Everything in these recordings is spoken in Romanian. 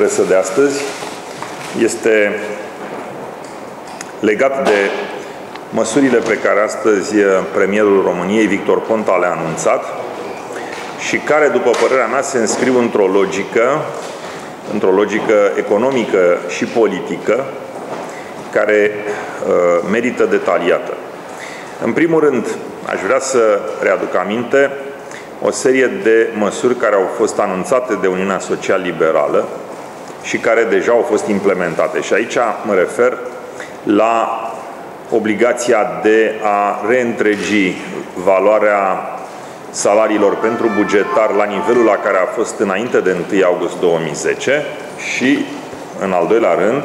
presă de astăzi este legat de măsurile pe care astăzi premierul României, Victor Ponta, le-a anunțat și care, după părerea mea, se înscriu într-o logică, într-o logică economică și politică, care uh, merită detaliată. În primul rând, aș vrea să readuc aminte o serie de măsuri care au fost anunțate de Uniunea Social-Liberală și care deja au fost implementate. Și aici mă refer la obligația de a reîntregi valoarea salariilor pentru bugetar la nivelul la care a fost înainte de 1 august 2010 și, în al doilea rând,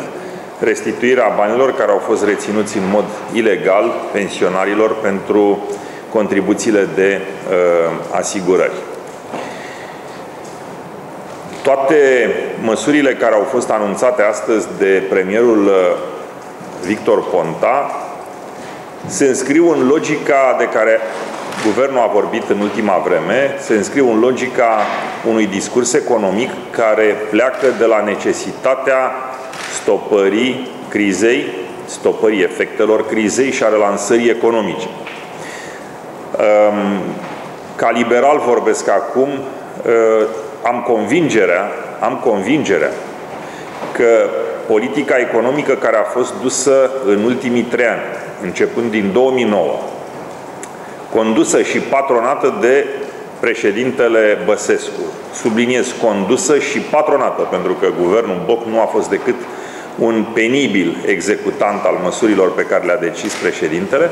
restituirea banilor care au fost reținuți în mod ilegal pensionarilor pentru contribuțiile de uh, asigurări. Toate măsurile care au fost anunțate astăzi de premierul uh, Victor Ponta se înscriu în logica de care guvernul a vorbit în ultima vreme, se înscriu în logica unui discurs economic care pleacă de la necesitatea stopării crizei, stopării efectelor crizei și a relansării economice. Ehm, ca liberal vorbesc acum, ehm, am convingerea, am convingerea că politica economică care a fost dusă în ultimii trei ani, începând din 2009, condusă și patronată de președintele Băsescu. Subliniez, condusă și patronată, pentru că guvernul Boc nu a fost decât un penibil executant al măsurilor pe care le-a decis președintele,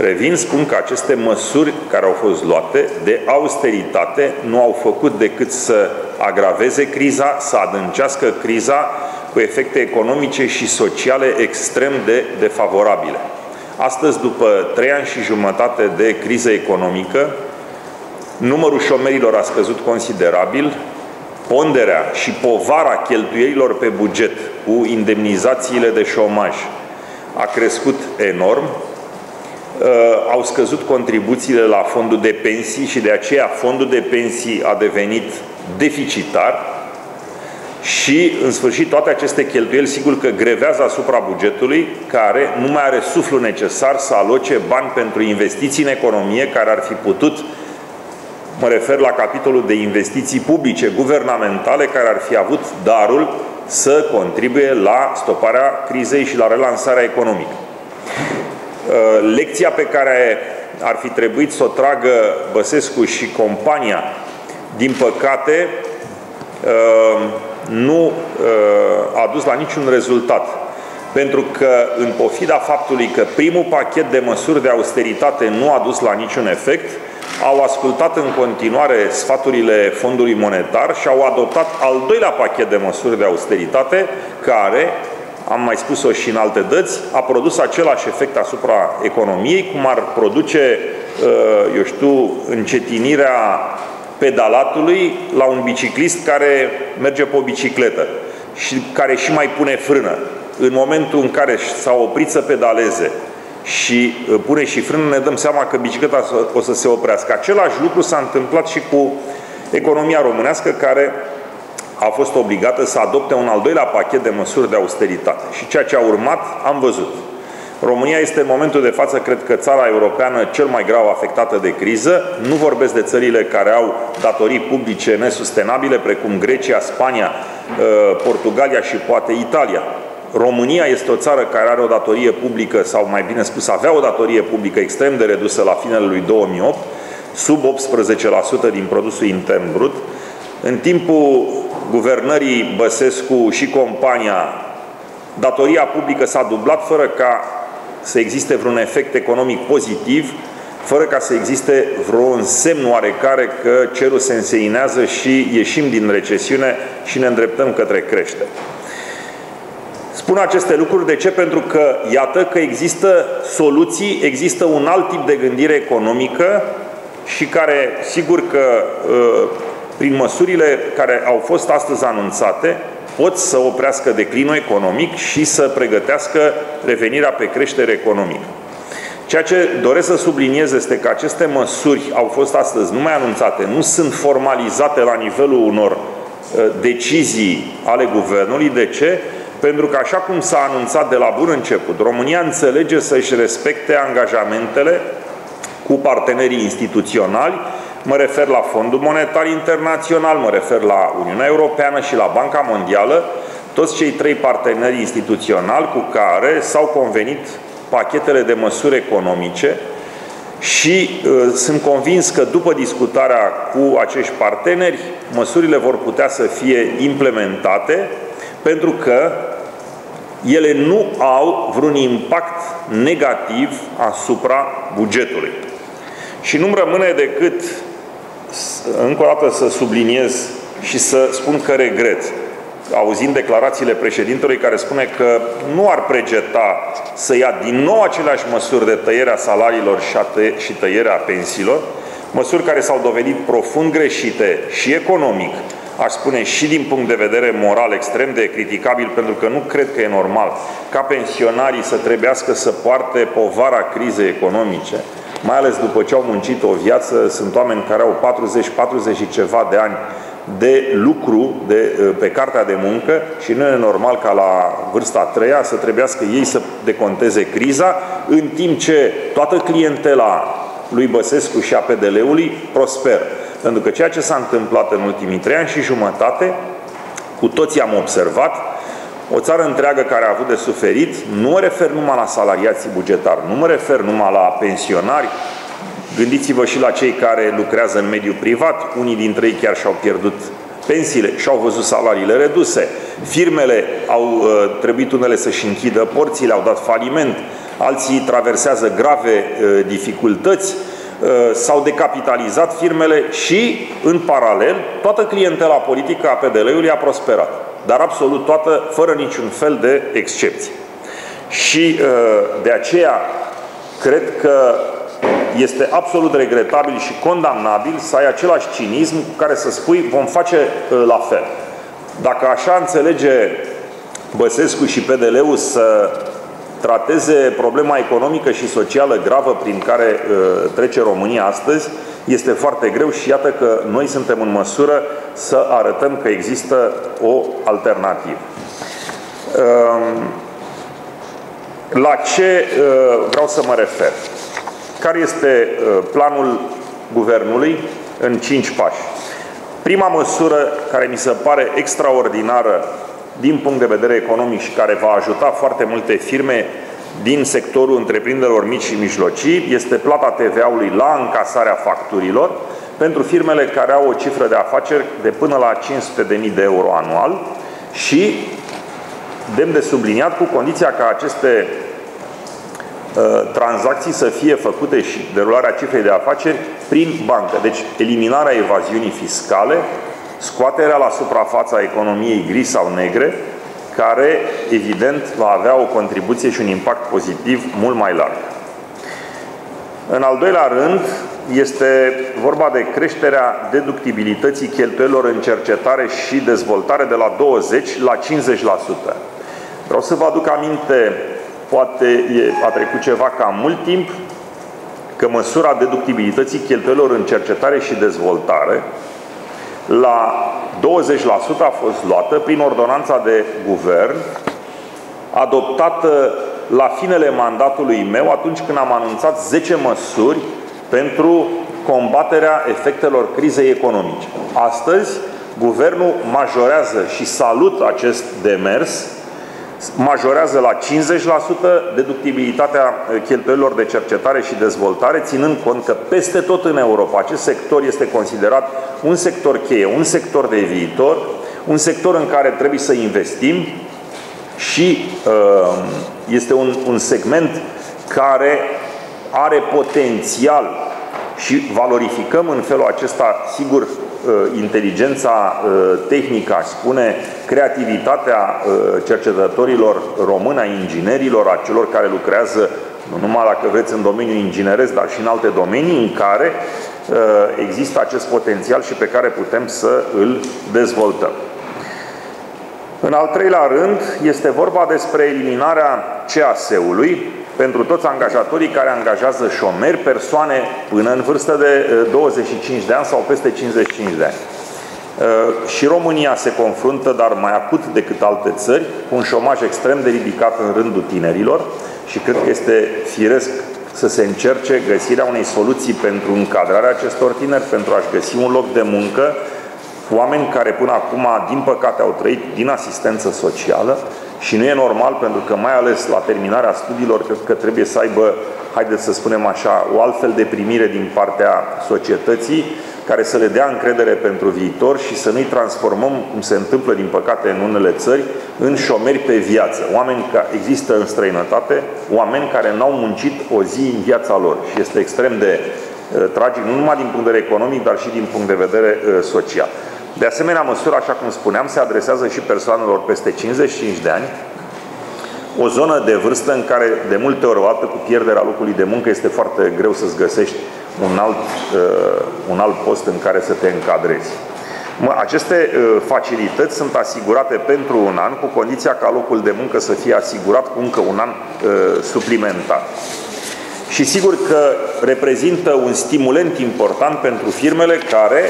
Revin, spun că aceste măsuri care au fost luate de austeritate nu au făcut decât să agraveze criza, să adâncească criza cu efecte economice și sociale extrem de defavorabile. Astăzi, după trei ani și jumătate de criză economică, numărul șomerilor a scăzut considerabil, ponderea și povara cheltuielilor pe buget cu indemnizațiile de șomaj a crescut enorm, uh, au scăzut contribuțiile la fondul de pensii și de aceea fondul de pensii a devenit deficitar și, în sfârșit, toate aceste cheltuieli, sigur că grevează asupra bugetului, care nu mai are suflu necesar să aloce bani pentru investiții în economie, care ar fi putut Mă refer la capitolul de investiții publice guvernamentale care ar fi avut darul să contribuie la stoparea crizei și la relansarea economică. Uh, lecția pe care ar fi trebuit să o tragă Băsescu și compania, din păcate, uh, nu uh, a dus la niciun rezultat. Pentru că, în pofida faptului că primul pachet de măsuri de austeritate nu a dus la niciun efect, au ascultat în continuare sfaturile Fondului Monetar și au adoptat al doilea pachet de măsuri de austeritate care, am mai spus-o și în alte dăți, a produs același efect asupra economiei, cum ar produce, uh, eu știu, încetinirea pedalatului la un biciclist care merge pe o bicicletă și care și mai pune frână. În momentul în care s-a oprit să pedaleze și uh, pune și frână, ne dăm seama că bicicleta o să se oprească. Același lucru s-a întâmplat și cu economia românească, care a fost obligată să adopte un al doilea pachet de măsuri de austeritate. Și ceea ce a urmat, am văzut. România este în momentul de față, cred că, țara europeană cel mai grav afectată de criză. Nu vorbesc de țările care au datorii publice nesustenabile, precum Grecia, Spania, uh, Portugalia și poate Italia. România este o țară care are o datorie publică, sau mai bine spus, avea o datorie publică extrem de redusă la finele lui 2008, sub 18% din produsul intern brut. În timpul guvernării Băsescu și compania, datoria publică s-a dublat fără ca să existe vreun efect economic pozitiv, fără ca să existe vreun semn oarecare că cerul se înseinează și ieșim din recesiune și ne îndreptăm către creștere. Spun aceste lucruri de ce? Pentru că iată că există soluții, există un alt tip de gândire economică și care, sigur că ă, prin măsurile care au fost astăzi anunțate, pot să oprească declinul economic și să pregătească revenirea pe creștere economică. Ceea ce doresc să subliniez este că aceste măsuri au fost astăzi numai anunțate, nu sunt formalizate la nivelul unor decizii ale guvernului. De ce? Pentru că, așa cum s-a anunțat de la bun început, România înțelege să-și respecte angajamentele cu partenerii instituționali, mă refer la Fondul Monetar Internațional, mă refer la Uniunea Europeană și la Banca Mondială, toți cei trei parteneri instituționali cu care s-au convenit pachetele de măsuri economice și uh, sunt convins că după discutarea cu acești parteneri, măsurile vor putea să fie implementate pentru că ele nu au vreun impact negativ asupra bugetului. Și nu-mi rămâne decât încă o dată să subliniez și să spun că regret. Auzind declarațiile președintelui care spune că nu ar pregeta să ia din nou aceleași măsuri de tăierea salariilor și tăierea pensiilor, măsuri care s-au dovedit profund greșite și economic, aș spune și din punct de vedere moral extrem de criticabil, pentru că nu cred că e normal ca pensionarii să trebuiască să poarte povara crizei economice, mai ales după ce au muncit o viață, sunt oameni care au 40, 40 și ceva de ani de lucru de, pe cartea de muncă și nu e normal ca la vârsta a treia să trebuiască ei să deconteze criza, în timp ce toată clientela lui Băsescu și a PDL-ului prosperă. Pentru că ceea ce s-a întâmplat în ultimii trei ani și jumătate, cu toții am observat, o țară întreagă care a avut de suferit, nu mă refer numai la salariații bugetari, nu mă refer numai la pensionari, Gândiți-vă și la cei care lucrează în mediul privat, unii dintre ei chiar și-au pierdut pensiile și-au văzut salariile reduse. Firmele au uh, trebuit unele să-și închidă porțile, au dat faliment, alții traversează grave uh, dificultăți, uh, s-au decapitalizat firmele și, în paralel, toată clientela politică a PDL-ului a prosperat. Dar absolut toată, fără niciun fel de excepție. Și uh, de aceea, cred că este absolut regretabil și condamnabil să ai același cinism cu care să spui vom face uh, la fel. Dacă așa înțelege Băsescu și PDL-ul să trateze problema economică și socială gravă prin care uh, trece România astăzi, este foarte greu și iată că noi suntem în măsură să arătăm că există o alternativă. Uh, la ce uh, vreau să mă refer? Care este uh, planul guvernului în cinci pași? Prima măsură care mi se pare extraordinară din punct de vedere economic și care va ajuta foarte multe firme din sectorul întreprinderilor mici și mijlocii este plata TVA-ului la încasarea facturilor pentru firmele care au o cifră de afaceri de până la 500.000 de euro anual și demn de subliniat cu condiția ca aceste Uh, tranzacții să fie făcute și derularea cifrei de afaceri prin bancă. Deci eliminarea evaziunii fiscale, scoaterea la suprafața economiei gri sau negre, care evident va avea o contribuție și un impact pozitiv mult mai larg. În al doilea rând, este vorba de creșterea deductibilității cheltuielor în cercetare și dezvoltare de la 20 la 50%. Vreau să vă aduc aminte poate a trecut ceva cam mult timp, că măsura deductibilității cheltuielor în cercetare și dezvoltare la 20% a fost luată prin ordonanța de guvern adoptată la finele mandatului meu atunci când am anunțat 10 măsuri pentru combaterea efectelor crizei economice. Astăzi, guvernul majorează și salut acest demers majorează la 50% deductibilitatea eh, cheltuielilor de cercetare și dezvoltare, ținând cont că peste tot în Europa acest sector este considerat un sector cheie, un sector de viitor, un sector în care trebuie să investim și uh, este un, un segment care are potențial și valorificăm în felul acesta, sigur, Uh, inteligența uh, tehnică, aș spune, creativitatea uh, cercetătorilor români, a inginerilor, a celor care lucrează nu numai dacă vreți în domeniul ingineresc, dar și în alte domenii în care există acest potențial și pe care putem să îl dezvoltăm. În al treilea rând, este vorba despre eliminarea CAS-ului, pentru toți angajatorii care angajează șomeri, persoane până în vârstă de 25 de ani sau peste 55 de ani. Uh, și România se confruntă, dar mai acut decât alte țări, cu un șomaj extrem de ridicat în rândul tinerilor și cred că este firesc să se încerce găsirea unei soluții pentru încadrarea acestor tineri, pentru a-și găsi un loc de muncă, oameni care până acum, din păcate, au trăit din asistență socială și nu e normal pentru că, mai ales la terminarea studiilor, cred că trebuie să aibă, haideți să spunem așa, o altfel de primire din partea societății, care să le dea încredere pentru viitor și să nu-i transformăm, cum se întâmplă din păcate în unele țări, în șomeri pe viață. Oameni care există în străinătate, oameni care n-au muncit o zi în viața lor și este extrem de uh, tragic, nu numai din punct de vedere economic, dar și din punct de vedere uh, social. De asemenea, măsura, așa cum spuneam, se adresează și persoanelor peste 55 de ani, o zonă de vârstă în care de multe ori, o dată cu pierderea locului de muncă, este foarte greu să-ți găsești un alt, uh, un alt post în care să te încadrezi. Mă, aceste uh, facilități sunt asigurate pentru un an, cu condiția ca locul de muncă să fie asigurat cu încă un an uh, suplimentar. Și sigur că reprezintă un stimulent important pentru firmele care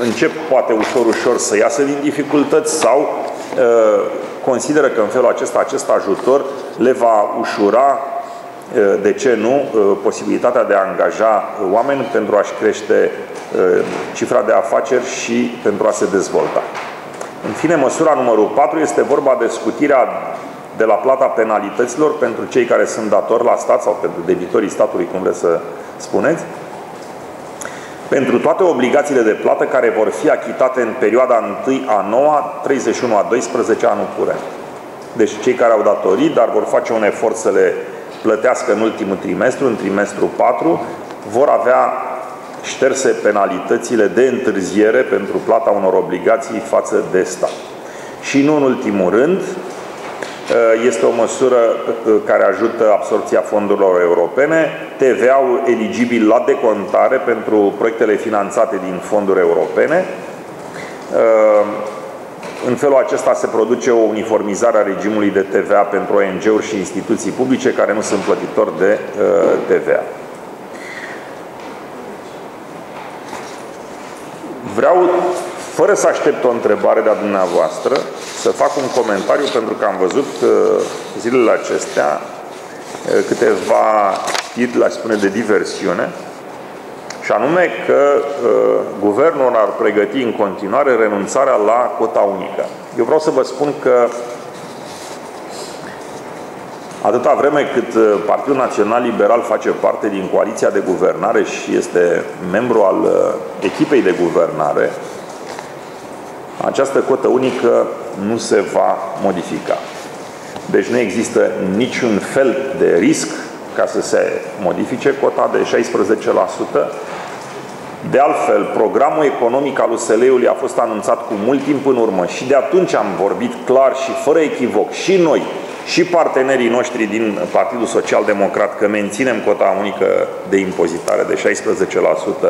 încep poate ușor, ușor să iasă din dificultăți sau uh, consideră că în felul acesta acest ajutor le va ușura Eh, de ce nu, eh, posibilitatea de a angaja oameni pentru a-și crește eh, cifra de afaceri și pentru a se dezvolta. În fine, măsura numărul 4 este vorba de scutirea de la plata penalităților pentru cei care sunt datori la stat sau pentru debitorii statului, cum vreți să spuneți, pentru toate obligațiile de plată care vor fi achitate în perioada 1 a 9 31 a 12 anul curent. Deci cei care au datorii, dar vor face un efort să le plătească în ultimul trimestru, în trimestru 4, vor avea șterse penalitățile de întârziere pentru plata unor obligații față de stat. Și nu în ultimul rând, este o măsură care ajută absorpția fondurilor europene, TVA-ul eligibil la decontare pentru proiectele finanțate din fonduri europene, în felul acesta se produce o uniformizare a regimului de TVA pentru ONG-uri și instituții publice care nu sunt plătitori de uh, TVA. Vreau, fără să aștept o întrebare de-a dumneavoastră, să fac un comentariu pentru că am văzut uh, zilele acestea uh, câteva știri, la spune, de diversiune, și anume că uh, guvernul ar pregăti în continuare renunțarea la cota unică. Eu vreau să vă spun că atâta vreme cât uh, Partidul Național Liberal face parte din coaliția de guvernare și este membru al uh, echipei de guvernare, această cotă unică nu se va modifica. Deci nu există niciun fel de risc ca să se modifice cota de 16%. De altfel, programul economic al USL-ului a fost anunțat cu mult timp în urmă și de atunci am vorbit clar și fără echivoc și noi și partenerii noștri din Partidul Social Democrat că menținem cota unică de impozitare de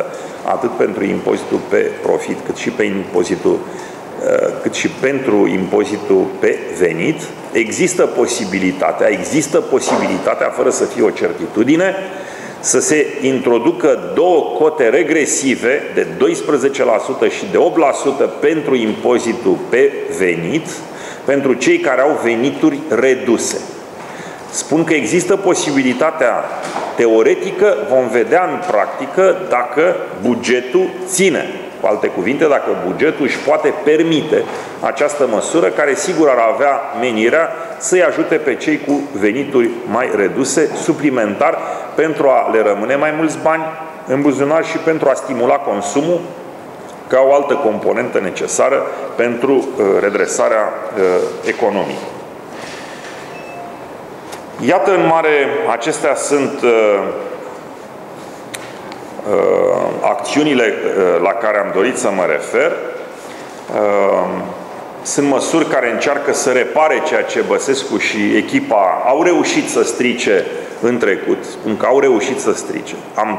16% atât pentru impozitul pe profit cât și pe impozitul Uh, cât și pentru impozitul pe venit, există posibilitatea, există posibilitatea, fără să fie o certitudine, să se introducă două cote regresive de 12% și de 8% pentru impozitul pe venit, pentru cei care au venituri reduse. Spun că există posibilitatea teoretică, vom vedea în practică dacă bugetul ține. Cu alte cuvinte, dacă bugetul își poate permite această măsură, care sigur ar avea menirea să-i ajute pe cei cu venituri mai reduse, suplimentar, pentru a le rămâne mai mulți bani în buzunar și pentru a stimula consumul ca o altă componentă necesară pentru uh, redresarea uh, economică. Iată în mare, acestea sunt uh, Uh, acțiunile uh, la care am dorit să mă refer uh, sunt măsuri care încearcă să repare ceea ce Băsescu și echipa au reușit să strice în trecut, încă au reușit să strice. Am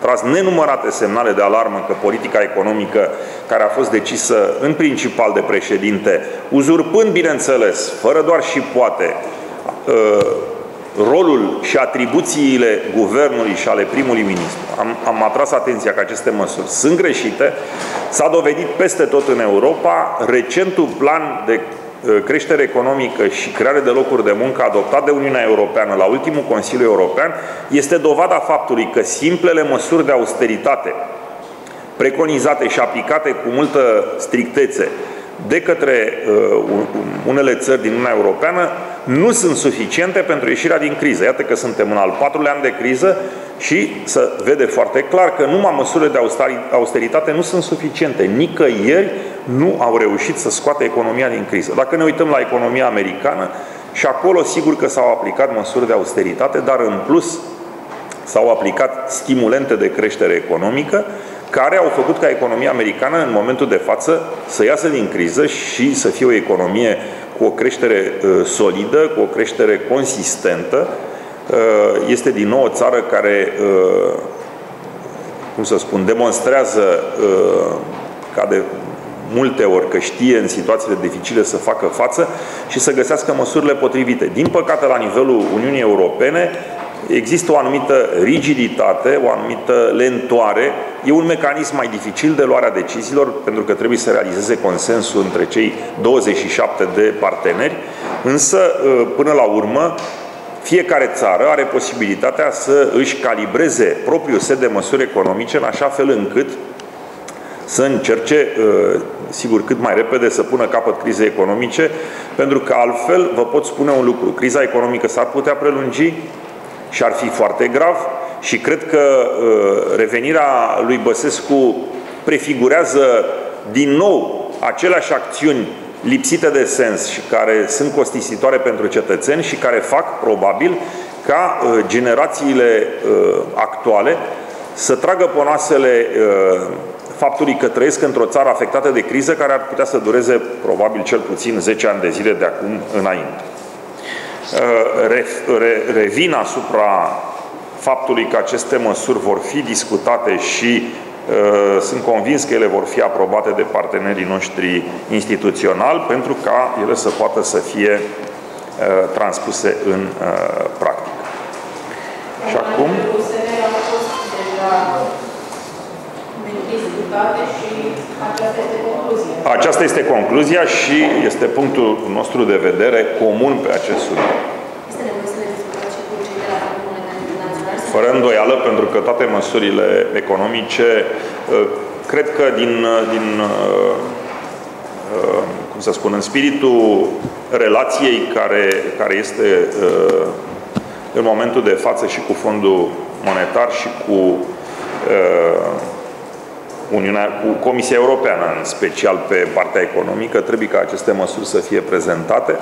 tras nenumărate semnale de alarmă că politica economică care a fost decisă în principal de președinte, uzurpând, bineînțeles, fără doar și poate, rolul și atribuțiile guvernului și ale primului ministru. Am, am atras atenția că aceste măsuri sunt greșite. S-a dovedit peste tot în Europa. Recentul plan de uh, creștere economică și creare de locuri de muncă adoptat de Uniunea Europeană la ultimul Consiliu European este dovada faptului că simplele măsuri de austeritate preconizate și aplicate cu multă strictețe de către uh, unele țări din Uniunea Europeană nu sunt suficiente pentru ieșirea din criză. Iată că suntem în al patrulea an de criză și să vede foarte clar că numai măsurile de austeritate nu sunt suficiente. Nicăieri nu au reușit să scoată economia din criză. Dacă ne uităm la economia americană, și acolo sigur că s-au aplicat măsuri de austeritate, dar în plus s-au aplicat stimulente de creștere economică care au făcut ca economia americană în momentul de față să iasă din criză și să fie o economie cu o creștere uh, solidă, cu o creștere consistentă. Uh, este din nou o țară care, uh, cum să spun, demonstrează ca de multe ori că știe în situațiile dificile să facă față și să găsească măsurile potrivite. Din păcate, la nivelul Uniunii Europene, există o anumită rigiditate, o anumită lentoare. E un mecanism mai dificil de luarea deciziilor, pentru că trebuie să realizeze consensul între cei 27 de parteneri, însă, ă, până la urmă, fiecare țară are posibilitatea să își calibreze propriul set de măsuri economice în așa fel încât să încerce, ă, sigur, cât mai repede să pună capăt crizei economice, pentru că altfel vă pot spune un lucru. Criza economică s-ar putea prelungi, și ar fi foarte grav și cred că uh, revenirea lui Băsescu prefigurează din nou aceleași acțiuni lipsite de sens și care sunt costisitoare pentru cetățeni și care fac probabil ca uh, generațiile uh, actuale să tragă ponoasele faptului că trăiesc într-o țară afectată de criză care ar putea să dureze probabil cel puțin 10 ani de zile de acum înainte. Uh, revin asupra faptului că aceste măsuri vor fi discutate și uh, sunt convins că ele vor fi aprobate de partenerii noștri instituționali pentru ca ele să poată să fie uh, transpuse în practică. Și acum... și aceasta este concluzia. Aceasta este concluzia și este punctul nostru de vedere comun pe acest subiect. Fără îndoială, pentru că toate măsurile economice, uh, cred că din, uh, din uh, cum să spun, în spiritul relației care, care este în momentul de față și cu fondul monetar și cu Uniunea, cu Comisia Europeană, în special pe partea economică, trebuie ca aceste măsuri să fie prezentate.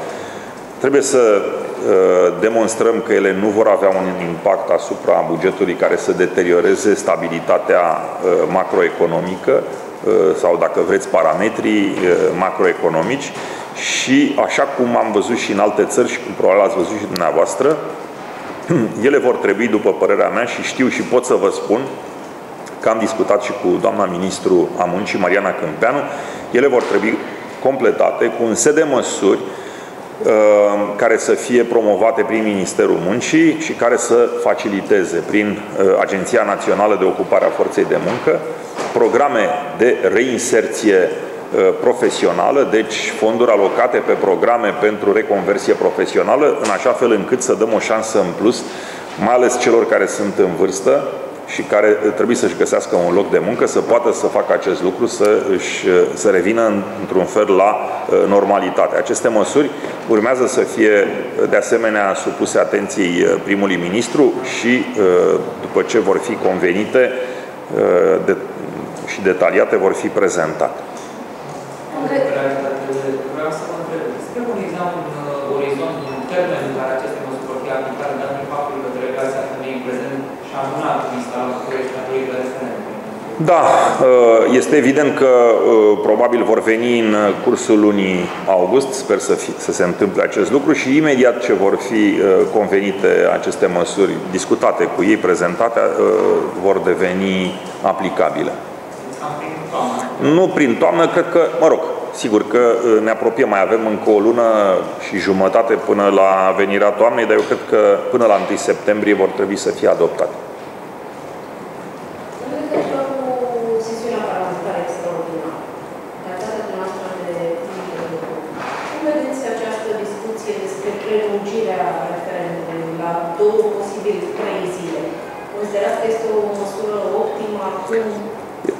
Trebuie să uh, demonstrăm că ele nu vor avea un impact asupra bugetului care să deterioreze stabilitatea uh, macroeconomică uh, sau, dacă vreți, parametrii uh, macroeconomici și, așa cum am văzut și în alte țări și cum probabil ați văzut și dumneavoastră, ele vor trebui, după părerea mea, și știu și pot să vă spun, că am discutat și cu doamna ministru a muncii, Mariana Câmpeanu, ele vor trebui completate cu un set de măsuri uh, care să fie promovate prin Ministerul Muncii și care să faciliteze prin uh, Agenția Națională de Ocupare a Forței de Muncă programe de reinserție uh, profesională, deci fonduri alocate pe programe pentru reconversie profesională, în așa fel încât să dăm o șansă în plus, mai ales celor care sunt în vârstă, și care trebuie să-și găsească un loc de muncă, să poată să facă acest lucru, să, își, să revină într-un fel la uh, normalitate. Aceste măsuri urmează să fie de asemenea supuse atenției uh, primului ministru și uh, după ce vor fi convenite de, și detaliate vor fi prezentate. Vreau să vă întreb, spre un exemplu în orizont, în termen în care aceste măsuri vor fi aplicate, dar prin faptul că delegația femeii în prezent și-a amânat da, uh, este evident că uh, probabil vor veni în cursul lunii august, sper să, fi, să se întâmple acest lucru și imediat ce vor fi uh, convenite aceste măsuri, discutate cu ei, prezentate, vor deveni aplicabile. Nu prin toamnă, cred că, mă rog, Sigur că uh, ne apropiem, mai avem încă o lună și jumătate până la venirea toamnei, dar eu cred că până la 1 septembrie vor trebui să fie adoptate.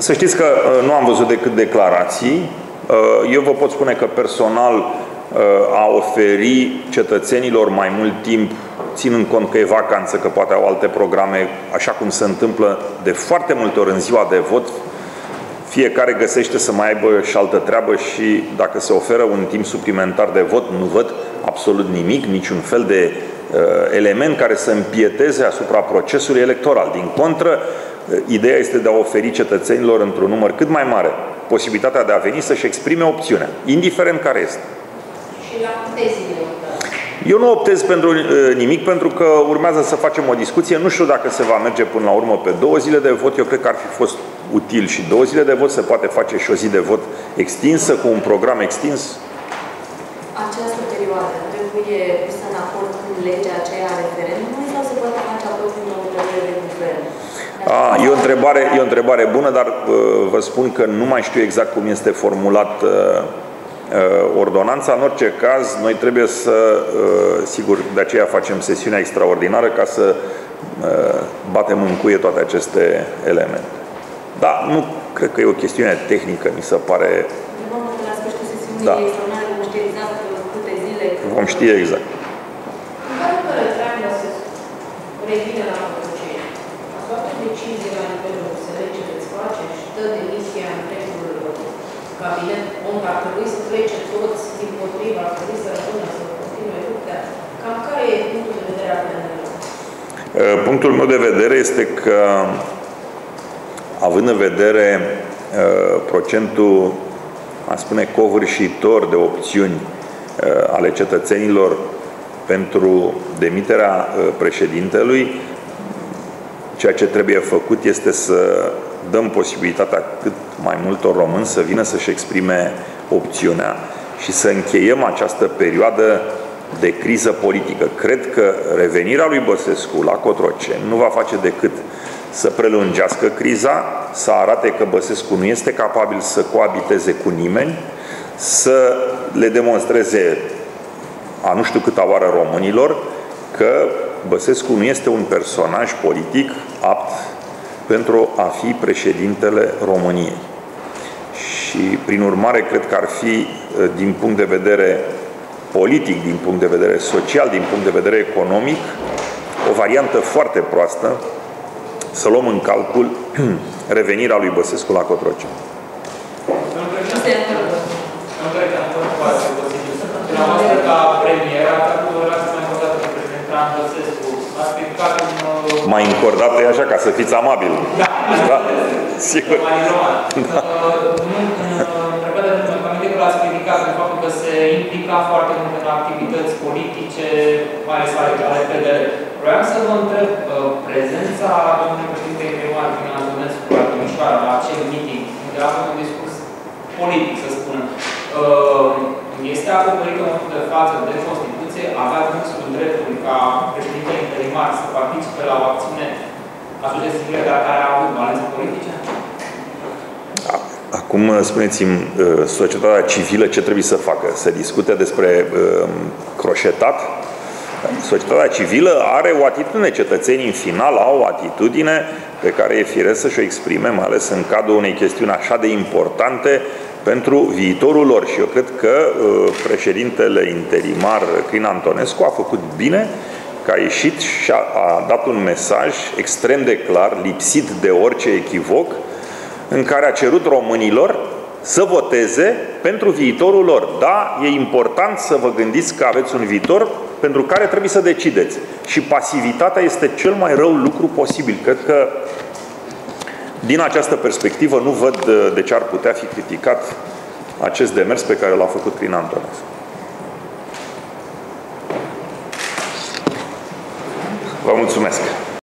Să știți că uh, nu am văzut decât declarații. Uh, eu vă pot spune că personal uh, a oferi cetățenilor mai mult timp, ținând cont că e vacanță, că poate au alte programe, așa cum se întâmplă de foarte multe ori în ziua de vot, fiecare găsește să mai aibă și altă treabă și dacă se oferă un timp suplimentar de vot, nu văd absolut nimic, niciun fel de uh, element care să împieteze asupra procesului electoral. Din contră, Ideea este de a oferi cetățenilor într-un număr cât mai mare posibilitatea de a veni să-și exprime opțiunea, indiferent care este. Și la câte zile eu nu optez pentru uh, nimic, pentru că urmează să facem o discuție. Nu știu dacă se va merge până la urmă pe două zile de vot. Eu cred că ar fi fost util și două zile de vot. Se poate face și o zi de vot extinsă, cu un program extins. Această perioadă trebuie pusă în acord cu legea aceea a referendumului sau se poate face apoi cu de guvern? A, e, o întrebare, e o întrebare bună, dar uh, vă spun că nu mai știu exact cum este formulat uh, uh, ordonanța. În orice caz, noi trebuie să, uh, sigur, de aceea facem sesiunea extraordinară ca să uh, batem în cuie toate aceste elemente. Da, nu cred că e o chestiune tehnică, mi se pare... Da. Vom ști exact. revine la decizie la nivelul USR ce veți face și dă demisia întregul cabinet, om ar trebui să plece toți din potrivă, ar trebui să rămână, să continue lupta. Cam care e punctul de vedere al PNL? Uh, punctul meu de vedere este că, având în vedere uh, procentul, aș spune, covârșitor de opțiuni uh, ale cetățenilor pentru demiterea președintelui, Ceea ce trebuie făcut este să dăm posibilitatea cât mai multor români să vină să-și exprime opțiunea și să încheiem această perioadă de criză politică. Cred că revenirea lui Băsescu la Cotroceni nu va face decât să prelungească criza, să arate că Băsescu nu este capabil să coabiteze cu nimeni, să le demonstreze a nu știu câta oară românilor că Băsescu nu este un personaj politic apt pentru a fi președintele României. Și, prin urmare, cred că ar fi, eh, din punct de vedere politic, din punct de vedere social, din punct de vedere economic, o variantă foarte proastă să luăm în calcul revenirea lui Băsescu la Cotroceni. ca premier, mai încordat e așa, ca să fiți amabil. Da. da? Sigur. Mai da. Întrebarea l-ați criticat în faptul că se implica foarte mult în activități politice, mai ales ale PDR. Vreau să vă întreb, uh, prezența domnului președinte primar din Antonescu la Timișoara, la acel meeting, unde a avut un discurs politic, să spunem, uh, este acoperită în momentul de față de Constituție, avea dânsul dreptul ca președinte interimar să participe la o acțiune asociație civilă, dar care a avut valențe politice? Acum spuneți-mi, uh, societatea civilă ce trebuie să facă? Să discute despre uh, croșetat? Societatea civilă are o atitudine, cetățenii în final au o atitudine pe care e firesc să-și o exprime, mai ales în cadrul unei chestiuni așa de importante pentru viitorul lor. Și eu cred că uh, președintele interimar Crin Antonescu a făcut bine că a ieșit și a, a dat un mesaj extrem de clar, lipsit de orice echivoc, în care a cerut românilor să voteze pentru viitorul lor. Da, e important să vă gândiți că aveți un viitor pentru care trebuie să decideți. Și pasivitatea este cel mai rău lucru posibil. Cred că din această perspectivă nu văd uh, de ce ar putea fi criticat acest demers pe care l-a făcut Crin Antonescu. Vă mulțumesc!